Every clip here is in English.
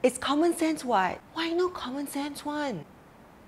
It's common sense what? Why no common sense one?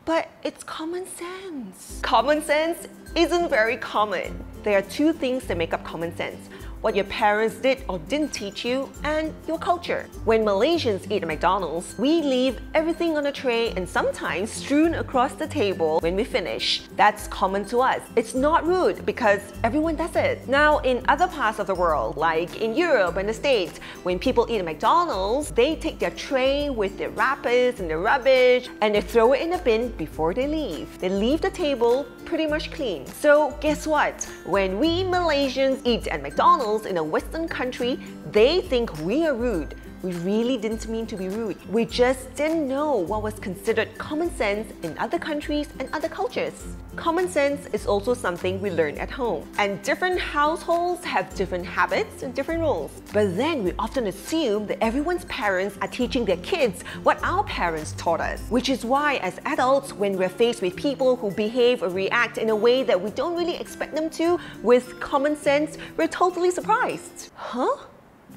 But it's common sense. Common sense isn't very common. There are two things that make up common sense what your parents did or didn't teach you, and your culture. When Malaysians eat at McDonald's, we leave everything on a tray and sometimes strewn across the table when we finish. That's common to us. It's not rude because everyone does it. Now, in other parts of the world, like in Europe and the States, when people eat at McDonald's, they take their tray with their wrappers and their rubbish and they throw it in a bin before they leave. They leave the table pretty much clean. So guess what? When we Malaysians eat at McDonald's, in a Western country, they think we are rude. We really didn't mean to be rude. We just didn't know what was considered common sense in other countries and other cultures. Common sense is also something we learn at home. And different households have different habits and different rules. But then we often assume that everyone's parents are teaching their kids what our parents taught us. Which is why, as adults, when we're faced with people who behave or react in a way that we don't really expect them to with common sense, we're totally surprised. Huh?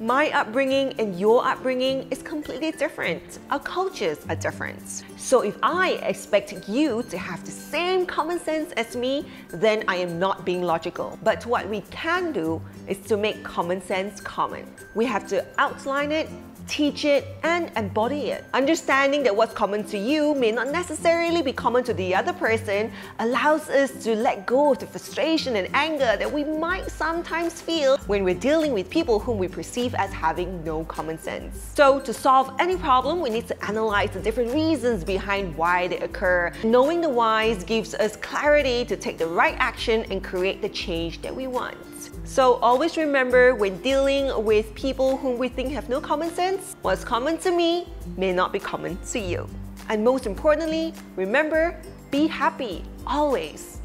My upbringing and your upbringing is completely different. Our cultures are different. So if I expect you to have the same common sense as me, then I am not being logical. But what we can do is to make common sense common. We have to outline it teach it, and embody it. Understanding that what's common to you may not necessarily be common to the other person allows us to let go of the frustration and anger that we might sometimes feel when we're dealing with people whom we perceive as having no common sense. So to solve any problem, we need to analyze the different reasons behind why they occur. Knowing the whys gives us clarity to take the right action and create the change that we want. So always remember when dealing with people whom we think have no common sense, what's common to me may not be common to you. And most importantly, remember, be happy, always.